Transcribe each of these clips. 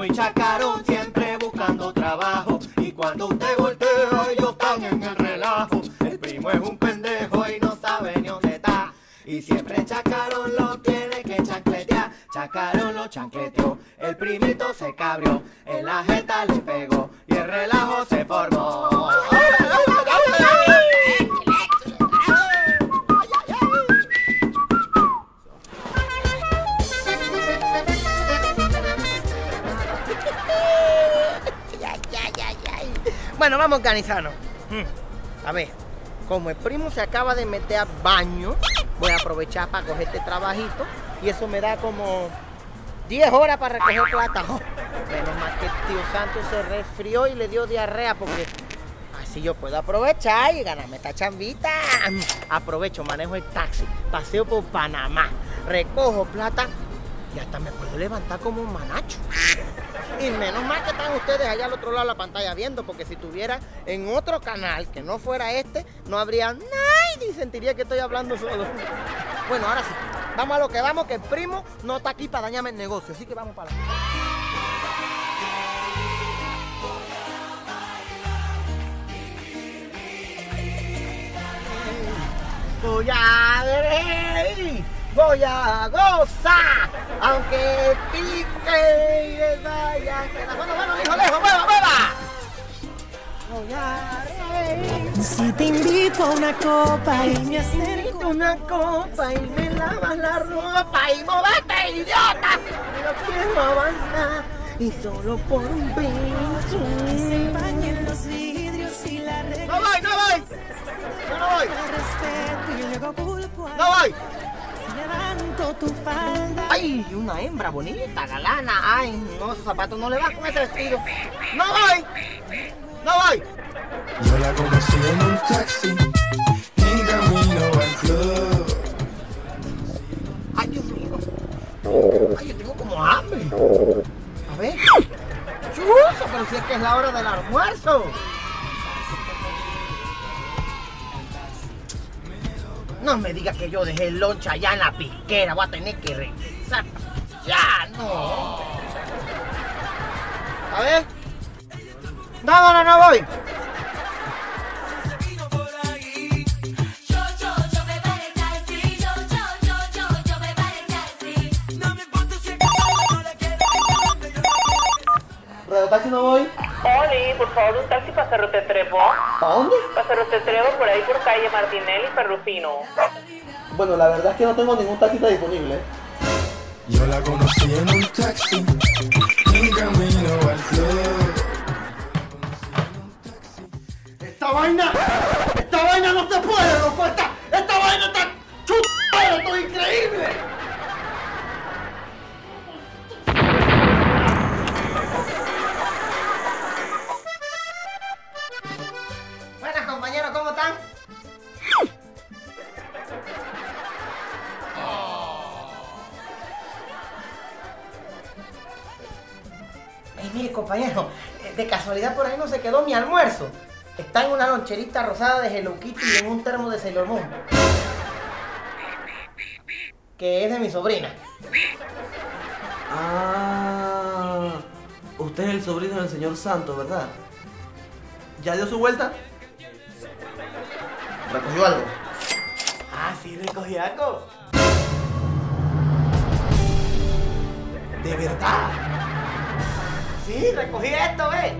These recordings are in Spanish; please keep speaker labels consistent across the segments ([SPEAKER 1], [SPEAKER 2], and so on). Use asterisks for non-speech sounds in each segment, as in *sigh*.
[SPEAKER 1] primo y chacarón siempre buscando trabajo. Y cuando usted voltea, ellos están en el relajo. El primo es un pendejo y no sabe ni dónde está. Y siempre chacarón lo tiene que chancletear. Chacarón lo chancleteó, el primito se cabrió, en la jeta le pegó y el relajo se formó.
[SPEAKER 2] Bueno, vamos a organizarnos. Mm. A ver, como el primo se acaba de meter a baño, voy a aprovechar para coger este trabajito y eso me da como 10 horas para recoger plata. Oh, menos mal que el tío Santos se resfrió y le dio diarrea porque así yo puedo aprovechar y ganarme esta chambita. Aprovecho, manejo el taxi, paseo por Panamá, recojo plata y hasta me puedo levantar como un manacho. Y menos mal que están ustedes allá al otro lado de la pantalla viendo, porque si estuviera en otro canal que no fuera este, no habría nadie y sentiría que estoy hablando solo. Bueno, ahora sí, vamos a lo que vamos, que el primo no está aquí para dañarme el negocio, así que vamos para allá. Voy voy a gozar, aunque pique y vaya. Bueno, bueno, hijo, lejos, mueva, mueva. Voy a reír.
[SPEAKER 3] Si te invito a una copa y me acerco
[SPEAKER 2] una copa y me lavas la ropa y movete, idiota. No quiero avanzar y solo por un
[SPEAKER 3] se
[SPEAKER 2] beso.
[SPEAKER 3] empañen los vidrios y la regla
[SPEAKER 2] No voy, no voy. No voy, no voy.
[SPEAKER 3] Levanto tu falda.
[SPEAKER 2] Ay, una hembra bonita, galana. Ay, no, esos zapatos no le van con ese vestido. No voy, no voy.
[SPEAKER 4] Yo la conocí en un taxi, en camino al club.
[SPEAKER 2] Ay, Dios mío. Ay, yo tengo como hambre. A ver. Chuzo, pero si es que es la hora del almuerzo. No me digas que yo dejé el lunch allá en la piquera. Voy a tener que regresar. Ya, no. A ver. No, no, no, no voy. Radio Taxi no voy.
[SPEAKER 5] Oli, por favor, un taxi para Cerro Tetrepo.
[SPEAKER 2] ¿A dónde?
[SPEAKER 5] Para Cerro Tetrepo, por ahí por calle Martinelli y Perrufino.
[SPEAKER 2] Bueno, la verdad es que no tengo ningún taxista disponible.
[SPEAKER 4] Yo la conocí en un taxi, en camino al club.
[SPEAKER 2] ¡Esta vaina! ¡Esta vaina no se puede, loco! ¡Esta, esta vaina está chutada! ¡Esto es increíble! Compañeros, ¿cómo están? Ey, mire, compañero, eh, de casualidad por ahí no se quedó mi almuerzo. Está en una loncherita rosada de Hello Kitty y en un termo de Sailor Moon. Que es de mi sobrina.
[SPEAKER 6] Ah, usted es el sobrino del señor Santo, ¿verdad? ¿Ya dio su vuelta?
[SPEAKER 2] ¿Recogió algo? Ah, sí, recogí algo. ¿De verdad? Sí, recogí esto, ¿ves?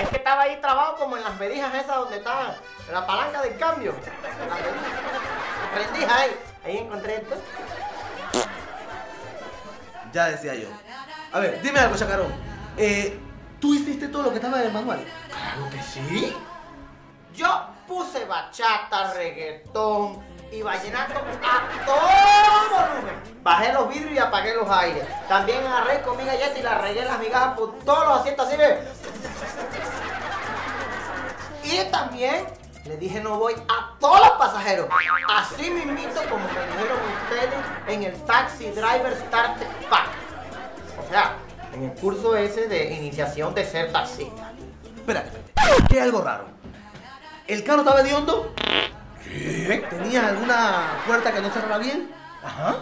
[SPEAKER 2] Es que estaba ahí trabado como en las medijas esas donde estaba la palanca del cambio. Las rendijas ahí. Ahí encontré esto.
[SPEAKER 6] Ya decía yo. A ver, dime algo, Chacarón. Eh, ¿Tú hiciste todo lo que estaba en el manual?
[SPEAKER 2] Claro que sí. Yo puse bachata, reggaetón y vallenato a todo volumen. Bajé los vidrios y apagué los aires. También agarré comí galletas y la regué las migajas por todos los asientos así de... Y también le dije no voy a todos los pasajeros. Así mismito como me dijeron ustedes en el Taxi Driver Starter Pack. O sea, en el curso ese de iniciación de ser taxista.
[SPEAKER 6] Espérate, espérate. Que hay algo raro. ¿El carro estaba hediondo?
[SPEAKER 2] ¿Qué?
[SPEAKER 6] ¿Tenías alguna puerta que no cerrara bien?
[SPEAKER 2] Ajá.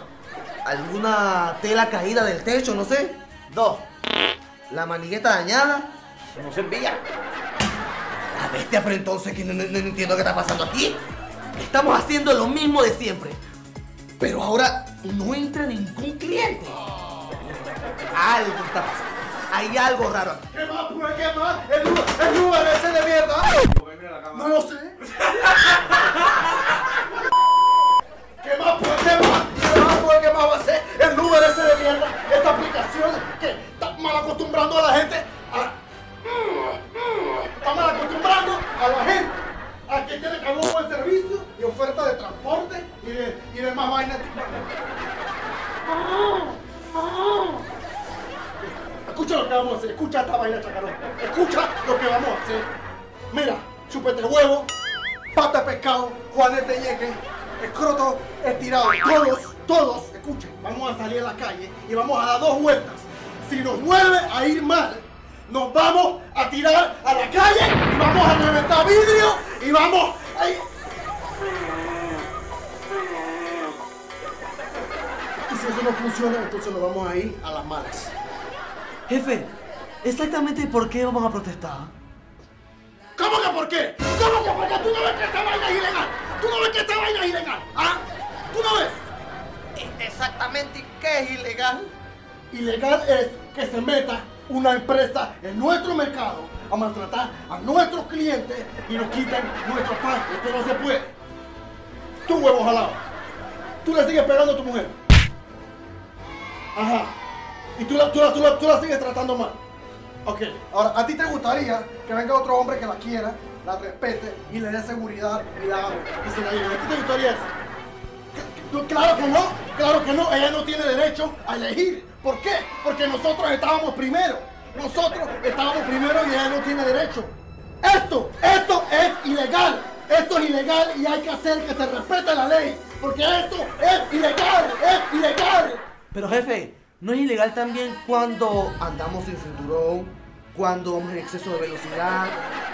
[SPEAKER 6] ¿Alguna tela caída del techo? No sé.
[SPEAKER 2] Dos.
[SPEAKER 6] La manigueta dañada.
[SPEAKER 2] No se envía.
[SPEAKER 6] La bestia, pero entonces que no, no- no entiendo qué está pasando aquí. Estamos haciendo lo mismo de siempre. Pero ahora no entra ningún cliente. Algo está pasando. Hay algo raro.
[SPEAKER 1] ¿Qué más? pues, ¿Qué más? El el Uber ese de mierda. No lo sé. *laughs* ¿Qué más? ¿Qué más? ¿Qué más? pues, ¿Qué más va a ser? El Uber ese de mierda. Esta aplicación que está mal acostumbrando a la gente a... Está mal acostumbrando a la gente a que tiene que haber un buen servicio y oferta de transporte y de, y de más vainas. Escucha lo que vamos a hacer, escucha esta vaina, chacarón. Escucha lo que vamos a hacer. Mira, chupete huevo, pata de pescado, juanete yeque, escroto estirado. Todos, todos, escuchen, vamos a salir a la calle y vamos a dar dos vueltas. Si nos vuelve a ir mal, nos vamos a tirar a la calle y vamos a reventar vidrio y vamos a ir. Y si eso no funciona, entonces nos vamos a ir a las malas.
[SPEAKER 6] Jefe, exactamente por qué vamos a protestar.
[SPEAKER 1] ¿Cómo que por qué? ¿Cómo que por qué? ¿Tú no ves que esta vaina es ilegal? ¿Tú no ves que esta vaina es ilegal? ¿Ah? ¿Tú no ves?
[SPEAKER 2] Exactamente, ¿qué es ilegal?
[SPEAKER 1] Ilegal es que se meta una empresa en nuestro mercado a maltratar a nuestros clientes y nos quiten nuestro pan. Esto no se puede. Tú huevo jalado. Tú le sigues pegando a tu mujer. Ajá. Y tú la, tú la- tú la- tú la sigues tratando mal. Ok. Ahora, ¿a ti te gustaría que venga otro hombre que la quiera, la respete y le dé seguridad y la ame y se la? ¿A ti te gustaría eso? Claro que no, claro que no, ella no tiene derecho a elegir. ¿Por qué? Porque nosotros estábamos primero. Nosotros estábamos primero y ella no tiene derecho. Esto, esto es ilegal. Esto es ilegal y hay que hacer que se respete la ley. Porque esto es ilegal, es ilegal.
[SPEAKER 6] Pero jefe, ¿no es ilegal también cuando andamos sin cinturón, cuando vamos en exceso de velocidad,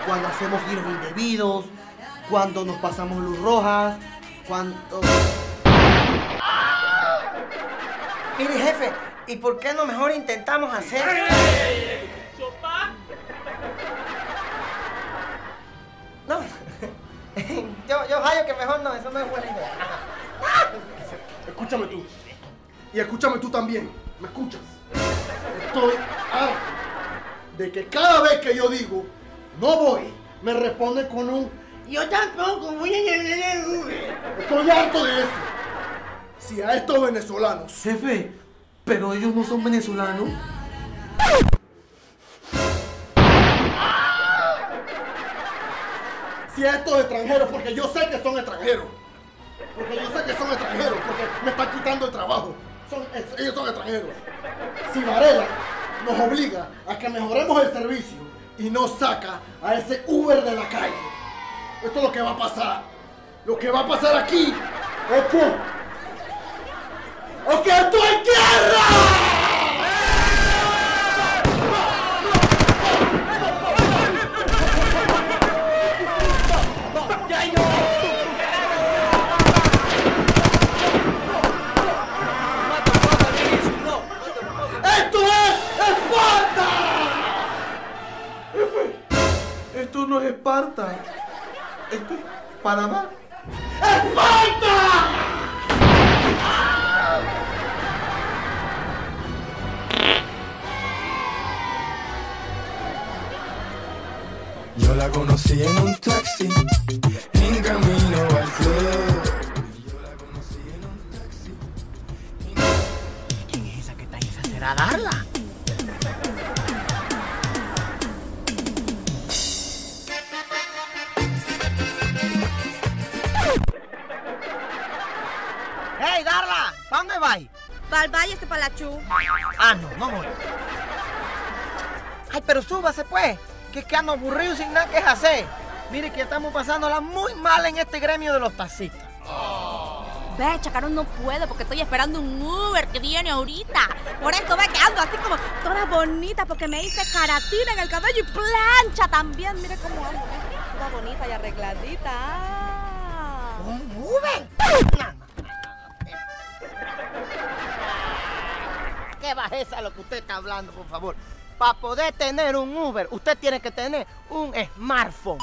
[SPEAKER 6] cuando hacemos giros indebidos, cuando nos pasamos luz rojas, cuando...
[SPEAKER 2] Mire, jefe, ¿y por qué no mejor intentamos hacer? No, *laughs* yo, yo hallo que mejor no, eso no es buena idea.
[SPEAKER 1] Escúchame tú. Y escúchame tú también. ¿Me escuchas? Estoy harto de que cada vez que yo digo no voy, me responden con un yo tampoco voy a llegar el Uber". Estoy harto de eso. Si a estos venezolanos
[SPEAKER 6] Jefe, pero ellos no son venezolanos.
[SPEAKER 1] si a estos extranjeros, porque yo sé que son extranjeros, porque yo sé que son extranjeros, porque me están quitando el trabajo, ellos son extranjeros. Si Varela nos obliga a que mejoremos el servicio y nos saca a ese Uber de la calle, esto es lo que va a pasar. Lo que va a pasar aquí es que, es que esto es guerra.
[SPEAKER 6] No es Esparta. Esto es Panamá.
[SPEAKER 1] ¡Esparta!
[SPEAKER 4] Yo la conocí en un taxi, en camino al club. Yo la conocí en un taxi.
[SPEAKER 2] ¿Quién es esa que está ahí? ¿Esa Para
[SPEAKER 7] el valle, este para la chu.
[SPEAKER 2] Ah, no, no voy. Ay, pero súbase pues, que es que ando aburrido sin nada que hacer. Mire que estamos pasándola muy mal en este gremio de los taxistas.
[SPEAKER 7] Ve, Chacarón, no puedo porque estoy esperando un Uber que viene ahorita. Por eso ve que ando así como toda bonita porque me hice caratina en el cabello y plancha también. Mire cómo ando, toda bonita y arregladita.
[SPEAKER 2] ¿Qué bajeza lo que usted está hablando, por favor? para poder tener un Uber, usted tiene que tener un smartphone.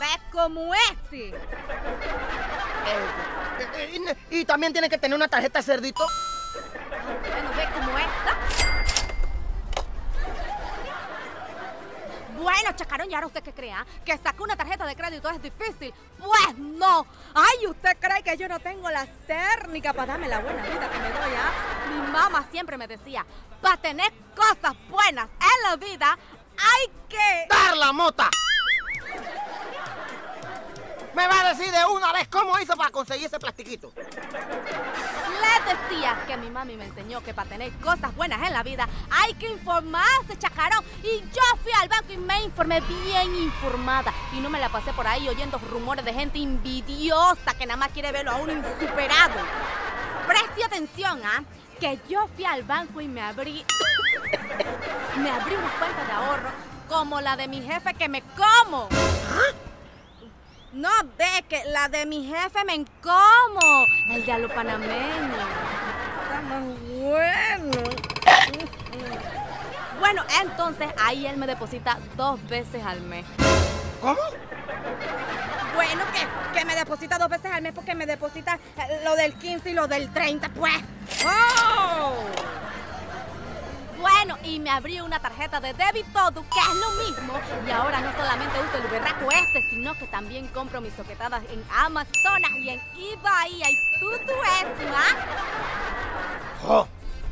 [SPEAKER 7] Ves como este.
[SPEAKER 2] Eh, eh, y, y también tiene que tener una tarjeta cerdito.
[SPEAKER 7] Bueno, ve como esta. Bueno, chacarón, ¿y ahora usted qué cree? ah? ¿Que sacar una tarjeta de crédito es difícil? Pues no. Ay, ¿usted cree que yo no tengo las técnicas para darme la buena vida que me doy, ah? Mi mamá siempre me decía, para tener cosas buenas en la vida, hay que...
[SPEAKER 2] ¡Dar la mota! Me va a decir de una vez cómo hizo para conseguir ese plastiquito.
[SPEAKER 7] Le decía que mi mami me enseñó que para tener cosas buenas en la vida hay que informarse, chacarón. Y yo fui al banco y me informé bien informada. Y no me la pasé por ahí oyendo rumores de gente envidiosa que nada más quiere verlo a uno insuperado. Preste atención, ¿ah? Que yo fui al banco y me abrí. *coughs* me abrí una cuenta de ahorro como la de mi jefe que me como. No, ve que la de mi jefe me encomo. El de a lo panameño. Está más bueno. Bueno, entonces ahí él me deposita dos veces al mes.
[SPEAKER 2] ¿Cómo?
[SPEAKER 7] Bueno, que, que me deposita dos veces al mes porque me deposita lo del 15 y lo del 30, pues. ¡Oh! Bueno, y me abrí una tarjeta de débito, que es lo mismo. Y ahora no solamente uso el berraco este, sino que también compro mis soquetadas en Amazonas y en eBay y todo eso, ¿ah?
[SPEAKER 2] ¡Oh!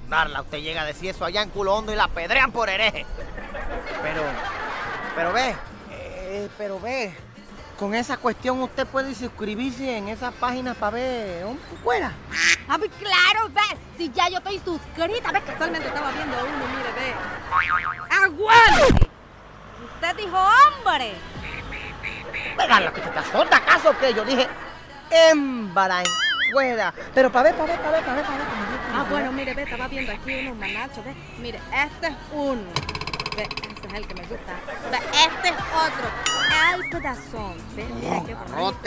[SPEAKER 2] Darla, usted llega a decir eso allá en culo hondo y la pedrean por hereje. Pero, pero ve, eh, pero ve, con esa cuestión usted puede suscribirse en esas páginas para ver un fuera.
[SPEAKER 7] Ah, pues claro, ve, si ya yo estoy suscrita, ves que actualmente estaba viendo uno, mire, ve. ¡Aguante! Usted dijo hombre.
[SPEAKER 2] Darla, que te estás sorda, ¿acaso que yo dije hembra, fuera? Pero para ver, para ver, para ver, para ver, para ver.
[SPEAKER 7] Ah, bueno, mire, ve, estaba viendo aquí unos manachos, ve. Mire, este es uno. Ve, ese es el que me gusta. Ve, este es otro. El pedazón. Ve, mire qué bonito.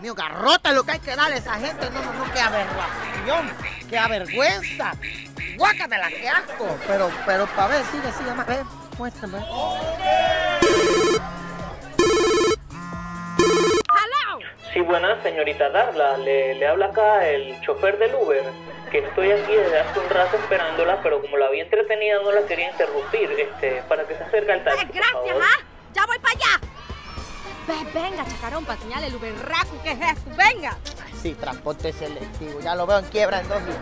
[SPEAKER 2] Mío, garrote es lo que hay que darle a esa gente. No, no, no, qué aberración, qué avergüenza. Guácatela, qué asco. Pero, pero, para ver, sigue, sigue más. Ve, muéstrame.
[SPEAKER 7] ¡Hello!
[SPEAKER 5] Sí, buenas, señorita Darla. Le, le habla acá el chofer del Uber, que estoy aquí desde hace un rato esperándola, pero como la vi entretenida no la quería interrumpir, este, para que se acerque al taxi,
[SPEAKER 7] Ay,
[SPEAKER 5] por
[SPEAKER 7] gracias,
[SPEAKER 5] favor.
[SPEAKER 7] Venga, chacarón, para enseñarle el uberraco que es esto. ¡Venga!
[SPEAKER 2] Sí, transporte selectivo. Ya lo veo en quiebra en dos días.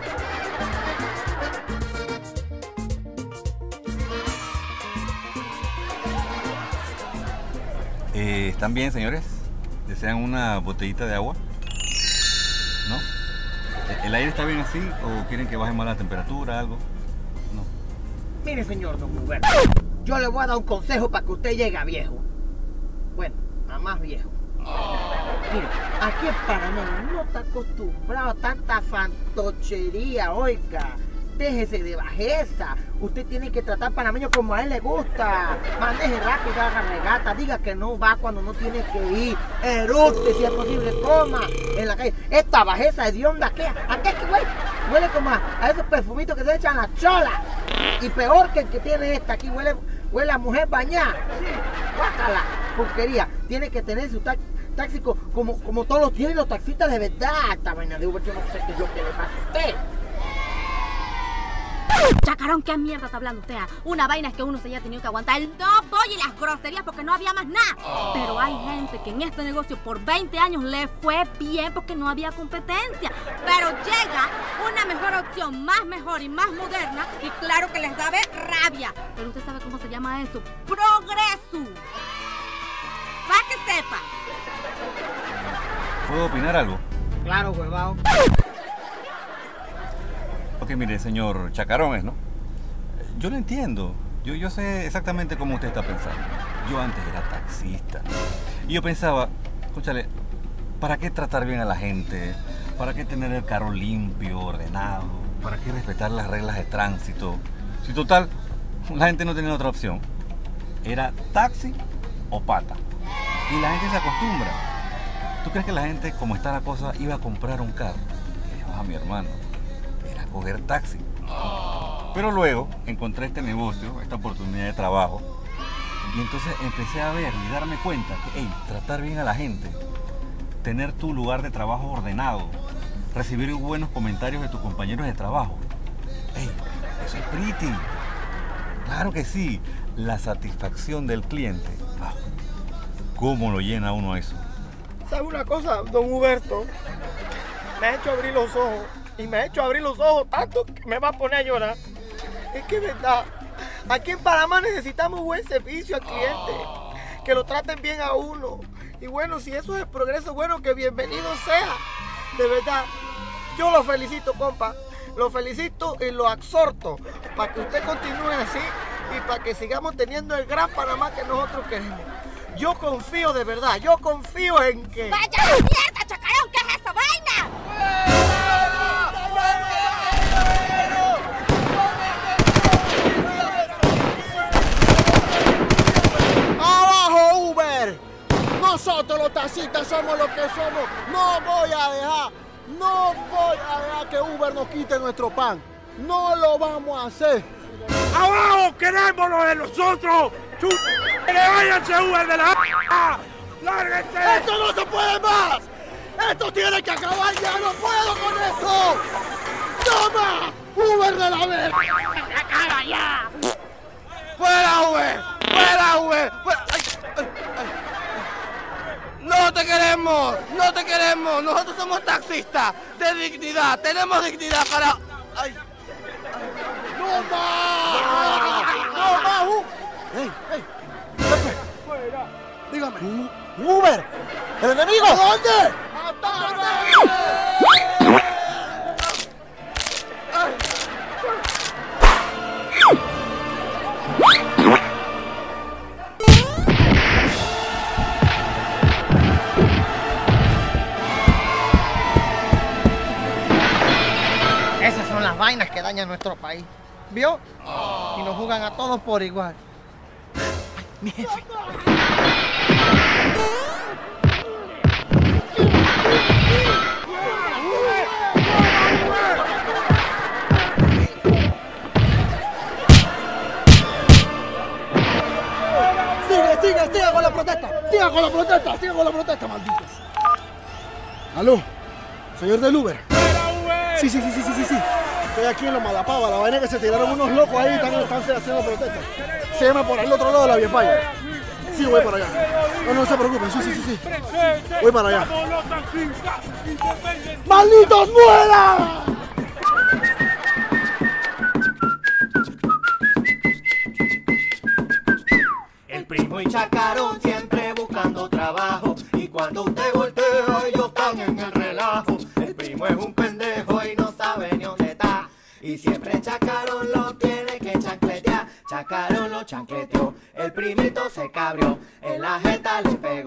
[SPEAKER 8] Eh, ¿Están bien, señores? ¿Desean una botellita de agua? ¿No? ¿El aire está bien así o quieren que baje más la temperatura, algo? No.
[SPEAKER 2] Mire, señor Don Huberto, yo le voy a dar un consejo para que usted llegue a viejo. Más viejo. Mire, aquí en Panamá no está acostumbrado a tanta fantochería, oiga. Déjese de bajeza. Usted tiene que tratar panameño como a él le gusta. Maneje rápido, haga regata, diga que no va cuando no tiene que ir. Eructe si es posible, coma en la calle. Esta bajeza de onda, ¿qué? ¿A qué es que huele? Huele como a, esos perfumitos que se echan a la chola. Y peor que el que tiene esta, aquí huele, huele a mujer bañada. Guácala, porquería. Tiene que tener su taxi, taxi co- como, como todos los tienen los taxistas de verdad. Esta vaina de Uber, yo no sé qué es lo que le pasa a usted.
[SPEAKER 7] Chacarón, ¿qué mierda está hablando usted? ah? Una vaina es que uno se haya tenido que aguantar el no voy y las groserías porque no había más nada. Pero hay gente que en este negocio por 20 años le fue bien porque no había competencia. Pero llega una mejor opción, más mejor y más moderna y claro que les da ver rabia. Pero usted sabe cómo se llama eso. Progreso.
[SPEAKER 8] ¿Puedo opinar algo?
[SPEAKER 2] Claro, huevado.
[SPEAKER 8] Ok, mire, señor Chacarones, ¿no? Yo lo entiendo. Yo, yo sé exactamente cómo usted está pensando. Yo antes era taxista. Y yo pensaba, escúchale, ¿para qué tratar bien a la gente? ¿Para qué tener el carro limpio, ordenado? ¿Para qué respetar las reglas de tránsito? Si total, la gente no tenía otra opción. Era taxi o pata. Y la gente se acostumbra. ¿Tú crees que la gente, como está la cosa, iba a comprar un carro? Digo, a mi hermano, era coger taxi. Pero luego encontré este negocio, esta oportunidad de trabajo, y entonces empecé a ver y darme cuenta que, hey, tratar bien a la gente, tener tu lugar de trabajo ordenado, recibir buenos comentarios de tus compañeros de trabajo, hey, eso es pretty. Claro que sí, la satisfacción del cliente. ¿Cómo lo llena uno a eso?
[SPEAKER 2] ¿Sabe una cosa, don Huberto? Me ha hecho abrir los ojos. Y me ha hecho abrir los ojos tanto que me va a poner a llorar. Es que es verdad. Aquí en Panamá necesitamos buen servicio al cliente. Que lo traten bien a uno. Y bueno, si eso es progreso, bueno, que bienvenido sea. De verdad. Yo lo felicito, compa. Lo felicito y lo exhorto para que usted continúe así y para que sigamos teniendo el gran Panamá que nosotros queremos. Yo confío de verdad, yo confío en que...
[SPEAKER 7] ¡Vaya mierda, chacarón! ¿Qué es esa vaina?
[SPEAKER 1] ¡Abajo, Uber! Nosotros los taxistas somos los que somos. No voy a dejar, no voy a dejar que Uber nos quite nuestro pan. No lo vamos a hacer.
[SPEAKER 9] ¡Abajo queremos lo de nosotros! ¡Chu- ¡Que váyanse Uber de la a! ¡Lárguense!
[SPEAKER 1] ¡Esto no se puede más! ¡Esto tiene que acabar ya! ¡No puedo con esto! ¡Toma! ¡Uber de la verga!
[SPEAKER 7] ¡Acaba ya!
[SPEAKER 6] ¡Fuera, Uber! ¡Fuera, Uber! ¡Fuera! ¡Ay, ay, ay! ¡No te queremos! ¡No te queremos! Nosotros somos taxistas de dignidad. Tenemos dignidad para... ¡Ay!
[SPEAKER 1] ¡No más! ¡No más! ¡Ey, ey! Pepe, Dígame. ¡Uber! ¿El enemigo? ¿Dónde?
[SPEAKER 2] Esas son las vainas que dañan nuestro país. ¿Vio? Y nos jugan a todos por igual. Mi jefe.
[SPEAKER 1] Sigue, sigue, sigue con la protesta. Siga con la protesta, siga con la protesta, malditos. Aló, señor del Uber. Sí, sí, sí, sí, sí, sí. Estoy aquí en los Malapava, la vaina que se tiraron unos locos ahí, están, están haciendo protesta. Se llama por el otro lado de la Vía Paya. Sí, voy para allá. No, no se preocupen, sí, sí, sí, sí. Voy para allá. ¡Malditos mueran!
[SPEAKER 10] El primo y Chacarón siempre buscando trabajo y cuando el primito se cabrió, en la jeta le pegó